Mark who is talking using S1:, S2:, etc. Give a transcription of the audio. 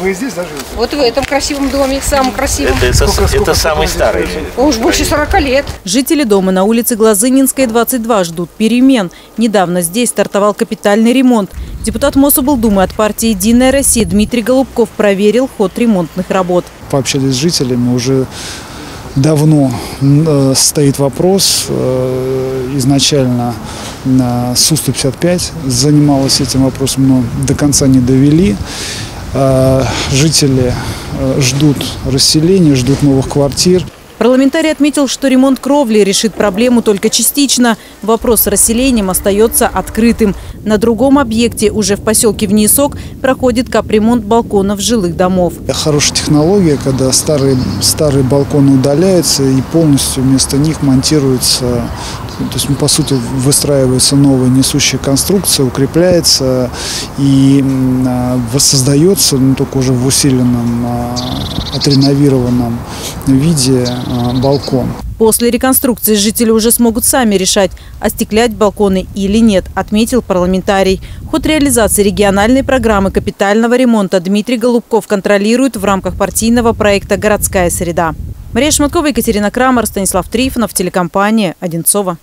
S1: Вы здесь даже?
S2: Вот в этом красивом доме, самом красивом.
S3: Это, это,
S1: Сколько-
S3: это
S1: сколько
S3: самый старый.
S2: Уж больше 40 лет.
S4: Жители дома на улице Глазынинская, 22 ждут перемен. Недавно здесь стартовал капитальный ремонт. Депутат Мособлдумы от партии «Единая Россия» Дмитрий Голубков проверил ход ремонтных работ.
S1: Пообщались с жителями, уже давно э, стоит вопрос. Э, изначально на Су-155 занималась этим вопросом, но до конца не довели. Э, жители э, ждут расселения, ждут новых квартир.
S4: Парламентарий отметил, что ремонт кровли решит проблему только частично. Вопрос с расселением остается открытым. На другом объекте, уже в поселке Внесок, проходит капремонт балконов жилых домов.
S1: Хорошая технология, когда старые, старые балконы удаляются и полностью вместо них монтируется, то есть, ну, по сути, выстраивается новая несущая конструкция, укрепляется и а, воссоздается, ну, только уже в усиленном, а, отреновированном виде а, балкон.
S4: После реконструкции жители уже смогут сами решать, остеклять балконы или нет, отметил парламентарий. Ход реализации региональной программы капитального ремонта Дмитрий Голубков контролирует в рамках партийного проекта «Городская среда». Мария Шматкова, Екатерина Крамер, Станислав Трифонов, телекомпания «Одинцова».